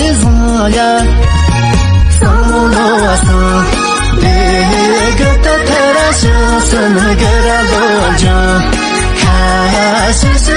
is wala sabo le gata tharasu nagara ho ja khana